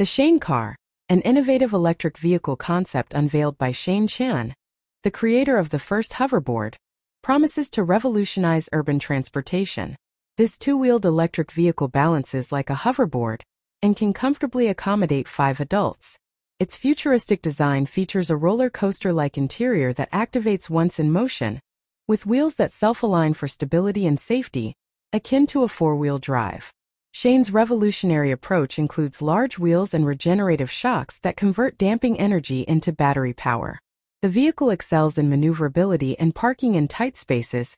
The Shane Car, an innovative electric vehicle concept unveiled by Shane Chen, the creator of the first hoverboard, promises to revolutionize urban transportation. This two-wheeled electric vehicle balances like a hoverboard and can comfortably accommodate five adults. Its futuristic design features a roller coaster-like interior that activates once in motion, with wheels that self-align for stability and safety, akin to a four-wheel drive. Shane's revolutionary approach includes large wheels and regenerative shocks that convert damping energy into battery power. The vehicle excels in maneuverability and parking in tight spaces,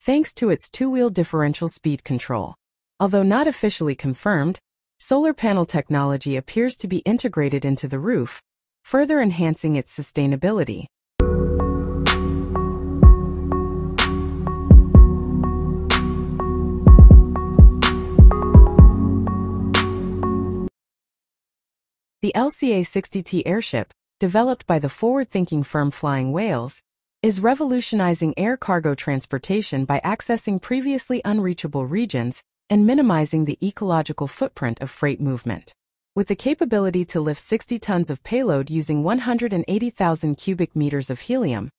thanks to its two-wheel differential speed control. Although not officially confirmed, solar panel technology appears to be integrated into the roof, further enhancing its sustainability. The LCA-60T airship, developed by the forward-thinking firm Flying Whales, is revolutionizing air cargo transportation by accessing previously unreachable regions and minimizing the ecological footprint of freight movement. With the capability to lift 60 tons of payload using 180,000 cubic meters of helium,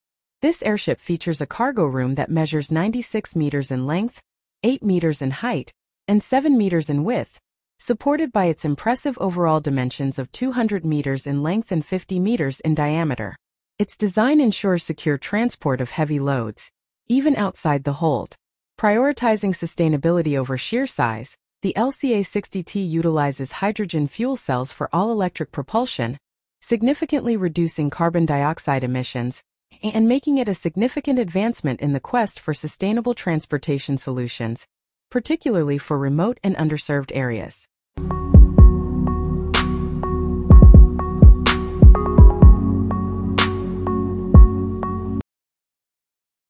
this airship features a cargo room that measures 96 meters in length, 8 meters in height, and 7 meters in width, supported by its impressive overall dimensions of 200 meters in length and 50 meters in diameter. Its design ensures secure transport of heavy loads, even outside the hold. Prioritizing sustainability over sheer size, the LCA-60T utilizes hydrogen fuel cells for all-electric propulsion, significantly reducing carbon dioxide emissions and making it a significant advancement in the quest for sustainable transportation solutions, particularly for remote and underserved areas.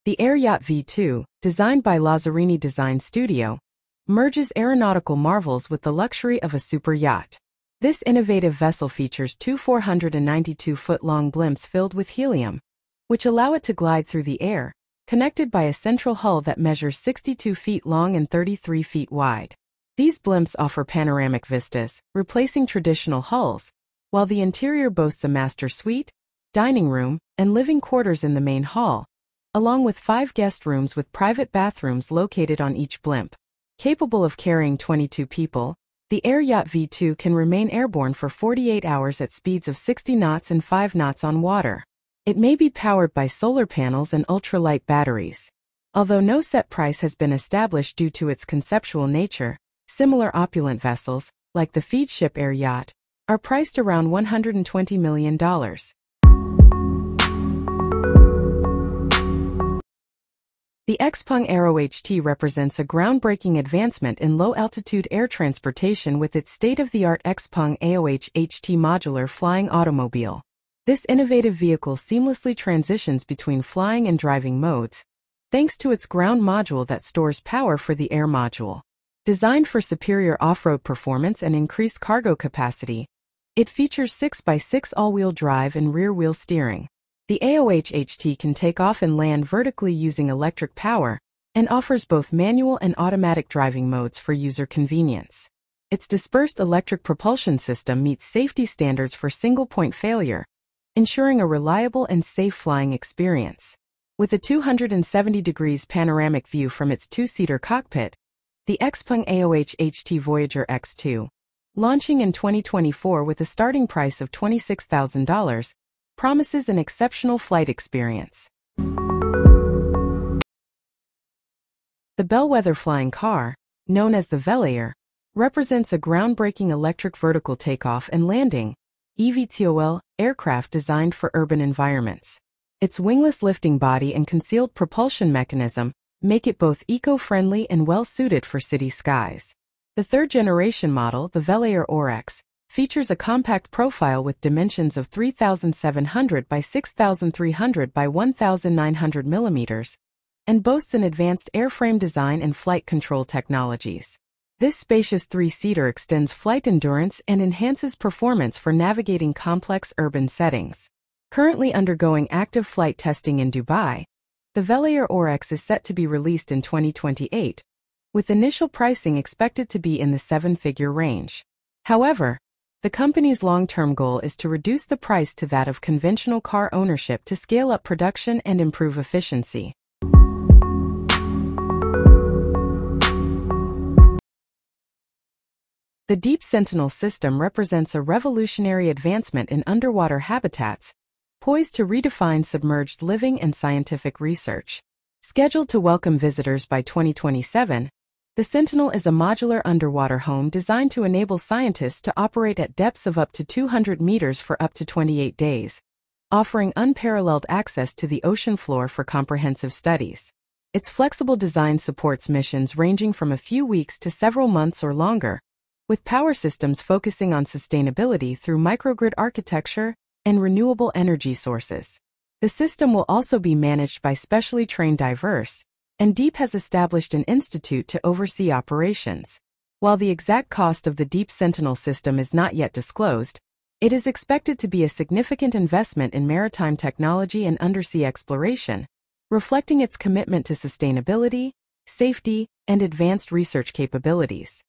The Air Yacht V2, designed by Lazzarini Design Studio, merges aeronautical marvels with the luxury of a super yacht. This innovative vessel features two 492-foot-long blimps filled with helium, which allow it to glide through the air, connected by a central hull that measures 62 feet long and 33 feet wide. These blimps offer panoramic vistas, replacing traditional hulls, while the interior boasts a master suite, dining room, and living quarters in the main hall, along with five guest rooms with private bathrooms located on each blimp. Capable of carrying 22 people, the Air Yacht V2 can remain airborne for 48 hours at speeds of 60 knots and 5 knots on water. It may be powered by solar panels and ultralight batteries. Although no set price has been established due to its conceptual nature, similar opulent vessels, like the feed ship Air Yacht, are priced around $120 million. The Xpeng Aero HT represents a groundbreaking advancement in low-altitude air transportation with its state-of-the-art Xpeng Aero HT modular flying automobile. This innovative vehicle seamlessly transitions between flying and driving modes, thanks to its ground module that stores power for the air module. Designed for superior off-road performance and increased cargo capacity, it features 6x6 all-wheel drive and rear-wheel steering. The Aero HT can take off and land vertically using electric power and offers both manual and automatic driving modes for user convenience. Its dispersed electric propulsion system meets safety standards for single-point failure, ensuring a reliable and safe flying experience. With a 270 degrees panoramic view from its two-seater cockpit, the Xpeng Aero HT Voyager X2, launching in 2024 with a starting price of $26,000, promises an exceptional flight experience. The Bellwether Flying Car, known as the Volar, represents a groundbreaking electric vertical takeoff and landing EVTOL aircraft designed for urban environments. Its wingless lifting body and concealed propulsion mechanism make it both eco-friendly and well-suited for city skies. The third-generation model, the Volar Oryx, features a compact profile with dimensions of 3,700 by 6,300 by 1,900 millimeters and boasts an advanced airframe design and flight control technologies. This spacious three-seater extends flight endurance and enhances performance for navigating complex urban settings. Currently undergoing active flight testing in Dubai, the Volar Oryx is set to be released in 2028, with initial pricing expected to be in the seven-figure range. However, The company's long-term goal is to reduce the price to that of conventional car ownership to scale up production and improve efficiency. The Deep Sentinel system represents a revolutionary advancement in underwater habitats, poised to redefine submerged living and scientific research. Scheduled to welcome visitors by 2027, the Sentinel is a modular underwater home designed to enable scientists to operate at depths of up to 200 meters for up to 28 days, offering unparalleled access to the ocean floor for comprehensive studies. Its flexible design supports missions ranging from a few weeks to several months or longer, with power systems focusing on sustainability through microgrid architecture and renewable energy sources. The system will also be managed by specially trained divers, and DEEP has established an institute to oversee operations. While the exact cost of the Deep Sentinel system is not yet disclosed, it is expected to be a significant investment in maritime technology and undersea exploration, reflecting its commitment to sustainability, safety, and advanced research capabilities.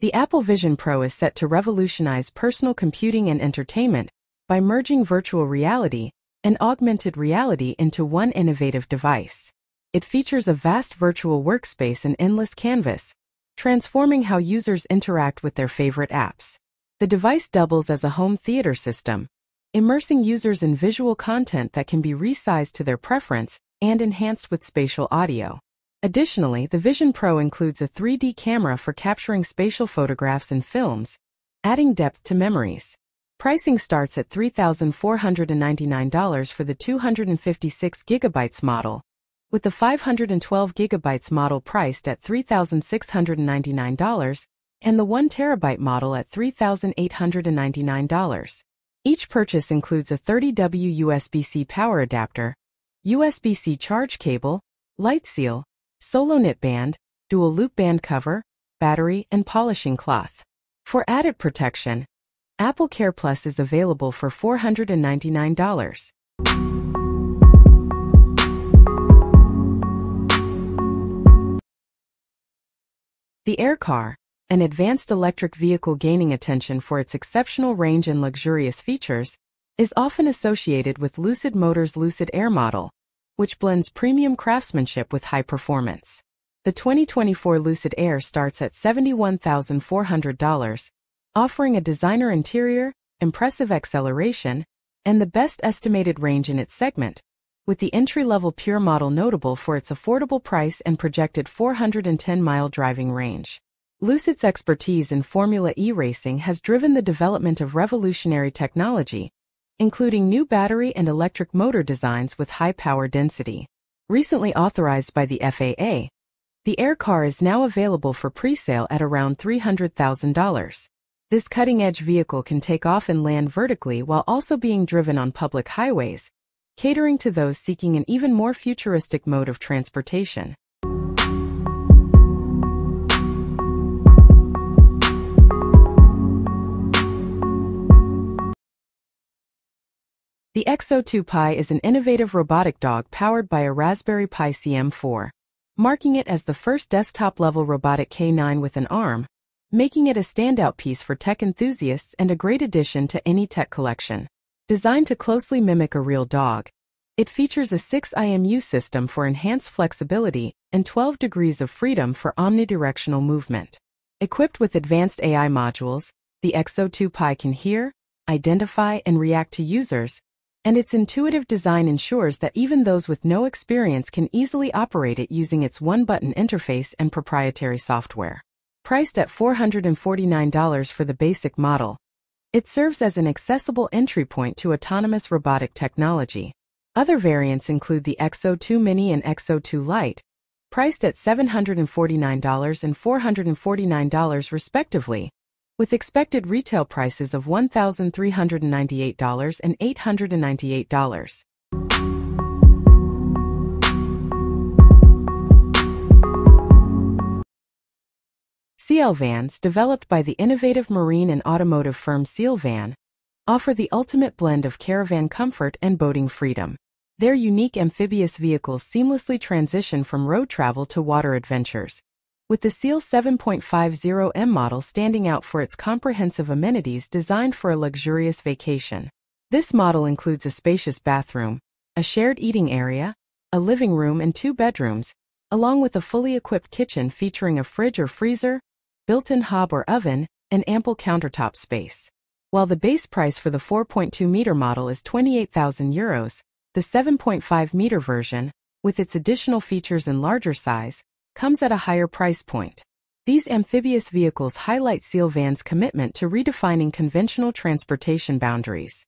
The Apple Vision Pro is set to revolutionize personal computing and entertainment by merging virtual reality and augmented reality into one innovative device. It features a vast virtual workspace and endless canvas, transforming how users interact with their favorite apps. The device doubles as a home theater system, immersing users in visual content that can be resized to their preference and enhanced with spatial audio. Additionally, the Vision Pro includes a 3D camera for capturing spatial photographs and films, adding depth to memories. Pricing starts at $3,499 for the 256 gigabytes model, with the 512 gigabytes model priced at $3,699 and the 1 terabyte model at $3,899. Each purchase includes a 30W USB-C power adapter, USB-C charge cable, light seal, solo knit band, dual loop band cover, battery, and polishing cloth. For added protection, AppleCare Plus is available for $499. The Aircar, an advanced electric vehicle gaining attention for its exceptional range and luxurious features, is often associated with Lucid Motors' Lucid Air model, which blends premium craftsmanship with high performance. The 2024 Lucid Air starts at $71,400, offering a designer interior, impressive acceleration, and the best estimated range in its segment, with the entry-level Pure model notable for its affordable price and projected 410-mile driving range. Lucid's expertise in Formula E racing has driven the development of revolutionary technology, including new battery and electric motor designs with high power density. Recently authorized by the FAA, the Air car is now available for pre-sale at around $300,000. This cutting-edge vehicle can take off and land vertically while also being driven on public highways, catering to those seeking an even more futuristic mode of transportation. The XGO2 Pi is an innovative robotic dog powered by a Raspberry Pi CM4, marking it as the first desktop-level robotic K9 with an arm, making it a standout piece for tech enthusiasts and a great addition to any tech collection. Designed to closely mimic a real dog, it features a 6IMU system for enhanced flexibility and 12 degrees of freedom for omnidirectional movement. Equipped with advanced AI modules, the XGO2 Pi can hear, identify, and react to users, and its intuitive design ensures that even those with no experience can easily operate it using its one-button interface and proprietary software. Priced at $449 for the basic model, it serves as an accessible entry point to autonomous robotic technology. Other variants include the XGO2 Mini and XGO2 Lite, priced at $749 and $449 respectively, with expected retail prices of $1,398 and $898. Sealvans, developed by the innovative marine and automotive firm Seal Van, offer the ultimate blend of caravan comfort and boating freedom. Their unique amphibious vehicles seamlessly transition from road travel to water adventures. With the Seal 7.50M model standing out for its comprehensive amenities designed for a luxurious vacation. This model includes a spacious bathroom, a shared eating area, a living room and two bedrooms, along with a fully equipped kitchen featuring a fridge or freezer, built-in hob or oven, and ample countertop space. While the base price for the 4.2 meter model is 28,000 euros, the 7.5 meter version, with its additional features and larger size, comes at a higher price point. These amphibious vehicles highlight Seal Van's commitment to redefining conventional transportation boundaries.